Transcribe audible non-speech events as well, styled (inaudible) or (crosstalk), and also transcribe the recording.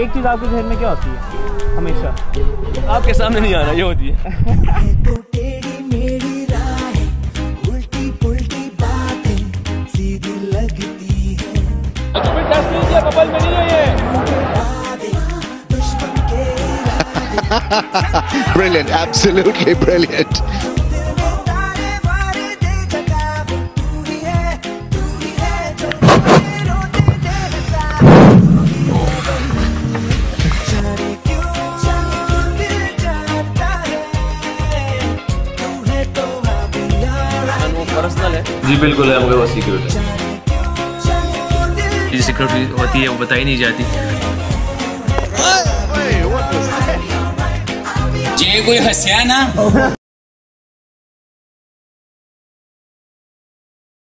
एक चीज़ आपके जहन में क्या होती है? हमेशा। आपके सामने नहीं आना ये होती है। (laughs) brilliant, absolutely brilliant. जी बिल्कुल है हमारे पास सीक्रेट है। सीक्रेट सिक्योरिटी होती है वो बताई नहीं जाती। जे कोई हंसया ना?